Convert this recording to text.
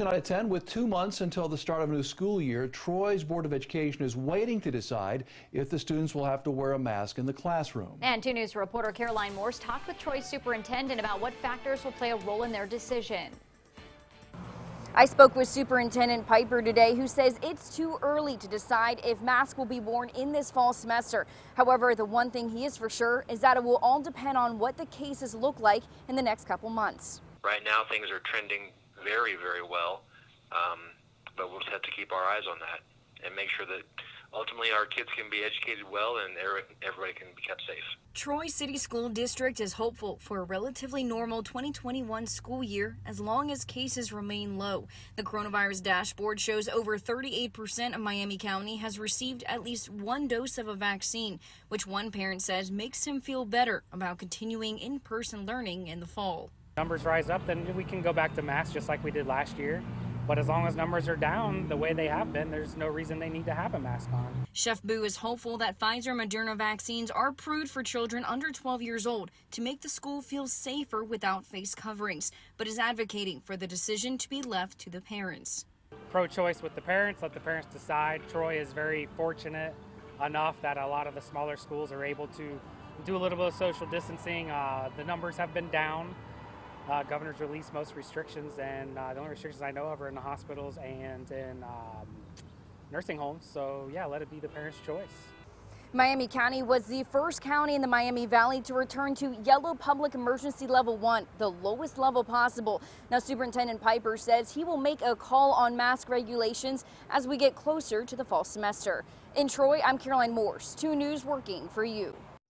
Tonight at 10, with two months until the start of a new school year, Troy's Board of Education is waiting to decide if the students will have to wear a mask in the classroom. And 2 News reporter Caroline Morse talked with Troy's superintendent about what factors will play a role in their decision. I spoke with Superintendent Piper today, who says it's too early to decide if masks will be worn in this fall semester. However, the one thing he is for sure is that it will all depend on what the cases look like in the next couple months. Right now, things are trending very, very well. Um, but we'll just have to keep our eyes on that and make sure that ultimately our kids can be educated well and everybody can be kept safe. Troy City School District is hopeful for a relatively normal 2021 school year as long as cases remain low. The coronavirus dashboard shows over 38% of Miami County has received at least one dose of a vaccine, which one parent says makes him feel better about continuing in person learning in the fall. Numbers rise up, then we can go back to masks just like we did last year. But as long as numbers are down the way they have been, there's no reason they need to have a mask on. Chef Boo is hopeful that Pfizer and Moderna vaccines are approved for children under 12 years old to make the school feel safer without face coverings, but is advocating for the decision to be left to the parents. Pro choice with the parents, let the parents decide. Troy is very fortunate enough that a lot of the smaller schools are able to do a little bit of social distancing. Uh, the numbers have been down. Uh, governor's released most restrictions, and uh, the only restrictions I know of are in the hospitals and in um, nursing homes. So, yeah, let it be the parents' choice. Miami County was the first county in the Miami Valley to return to yellow public emergency level one, the lowest level possible. Now, Superintendent Piper says he will make a call on mask regulations as we get closer to the fall semester. In Troy, I'm Caroline Morse, 2 News working for you.